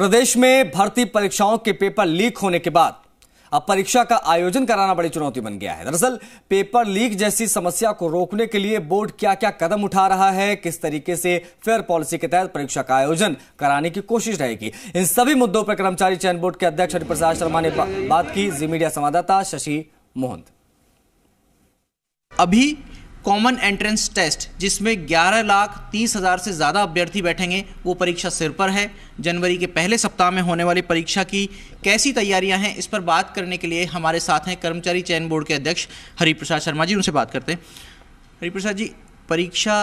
प्रदेश में भर्ती परीक्षाओं के पेपर लीक होने के बाद अब परीक्षा का आयोजन कराना बड़ी चुनौती बन गया है। दरअसल, पेपर लीक जैसी समस्या को रोकने के लिए बोर्ड क्या क्या कदम उठा रहा है, किस तरीके से फेयर पॉलिसी के तहत परीक्षा का आयोजन कराने की कोशिश रहेगी, इन सभी मुद्दों पर कर्मचारी चयन बोर्ड के अध्यक्ष हरिप्रसाद शर्मा ने बात की। जी मीडिया संवाददाता शशि मोहंत। अभी कॉमन एंट्रेंस टेस्ट, जिसमें 11 लाख तीस हज़ार से ज़्यादा अभ्यर्थी बैठेंगे, वो परीक्षा सिर पर है। जनवरी के पहले सप्ताह में होने वाली परीक्षा की कैसी तैयारियाँ हैं, इस पर बात करने के लिए हमारे साथ हैं कर्मचारी चयन बोर्ड के अध्यक्ष हरिप्रसाद शर्मा जी, उनसे बात करते हैं। हरिप्रसाद जी, परीक्षा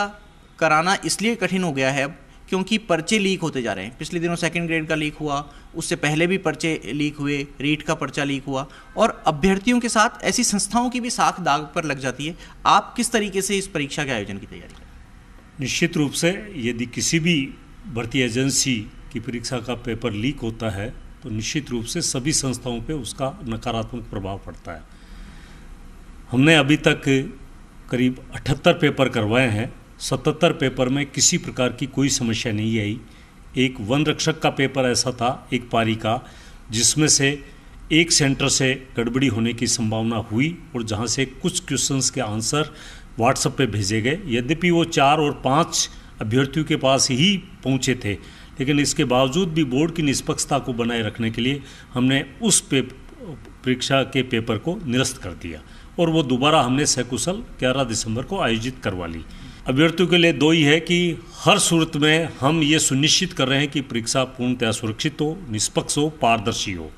कराना इसलिए कठिन हो गया है अब क्योंकि पर्चे लीक होते जा रहे हैं। पिछले दिनों सेकंड ग्रेड का लीक हुआ, उससे पहले भी पर्चे लीक हुए, रीट का पर्चा लीक हुआ। और अभ्यर्थियों के साथ ऐसी संस्थाओं की भी साख दाग पर लग जाती है। आप किस तरीके से इस परीक्षा के आयोजन की तैयारी करें? निश्चित रूप से यदि किसी भी भर्ती एजेंसी की परीक्षा का पेपर लीक होता है तो निश्चित रूप से सभी संस्थाओं पे उसका नकारात्मक प्रभाव पड़ता है। हमने अभी तक करीब अठहत्तर पेपर करवाए हैं सतहत्तर पेपर में किसी प्रकार की कोई समस्या नहीं आई। एक वन रक्षक का पेपर ऐसा था, एक पारी का, जिसमें से एक सेंटर से गड़बड़ी होने की संभावना हुई और जहाँ से कुछ क्वेश्चंस के आंसर व्हाट्सएप पे भेजे गए। यद्यपि वो चार और पाँच अभ्यर्थियों के पास ही पहुँचे थे, लेकिन इसके बावजूद भी बोर्ड की निष्पक्षता को बनाए रखने के लिए हमने उस पे परीक्षा के पेपर को निरस्त कर दिया और वो दोबारा हमने सकुशल 11 दिसंबर को आयोजित करवा ली। अभ्यर्थियों के लिए दो ही है कि हर सूरत में हम ये सुनिश्चित कर रहे हैं कि परीक्षा पूर्णतया सुरक्षित हो, निष्पक्ष हो, पारदर्शी हो।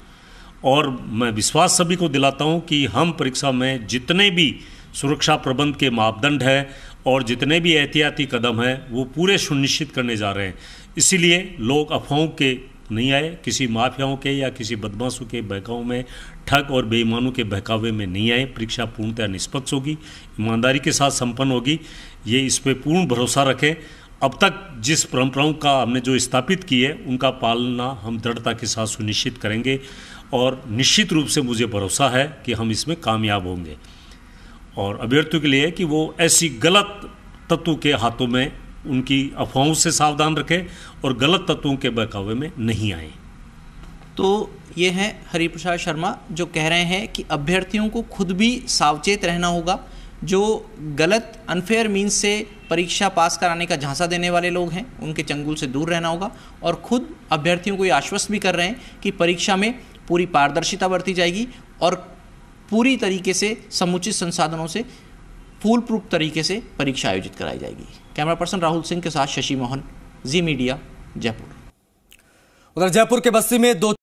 और मैं विश्वास सभी को दिलाता हूँ कि हम परीक्षा में जितने भी सुरक्षा प्रबंध के मापदंड हैं और जितने भी एहतियाती कदम हैं, वो पूरे सुनिश्चित करने जा रहे हैं। इसीलिए लोग अफवाहों के नहीं आए, किसी माफियाओं के या किसी बदमाशों के बहकाव में, ठग और बेईमानों के बहकावे में नहीं आए। परीक्षा पूर्णतः निष्पक्ष होगी, ईमानदारी के साथ संपन्न होगी। ये इस पर पूर्ण भरोसा रखें। अब तक जिस परंपराओं का हमने जो स्थापित की है, उनका पालना हम दृढ़ता के साथ सुनिश्चित करेंगे और निश्चित रूप से मुझे भरोसा है कि हम इसमें कामयाब होंगे। और अभ्यर्थियों के लिए कि वो ऐसी गलत तत्वों के हाथों में उनकी अफवाहों से सावधान रखें और गलत तत्वों के बहकावे में नहीं आए। तो ये हैं हरिप्रसाद शर्मा, जो कह रहे हैं कि अभ्यर्थियों को खुद भी सावचेत रहना होगा, जो गलत अनफेयर मीन्स से परीक्षा पास कराने का झांसा देने वाले लोग हैं, उनके चंगुल से दूर रहना होगा और खुद अभ्यर्थियों को ये आश्वस्त भी कर रहे हैं कि परीक्षा में पूरी पारदर्शिता बरती जाएगी और पूरी तरीके से समुचित संसाधनों से फूल प्रूफ तरीके से परीक्षा आयोजित कराई जाएगी। कैमरा पर्सन राहुल सिंह के साथ शशि मोहन जी मीडिया जयपुर। उधर जयपुर के बस्ती में दो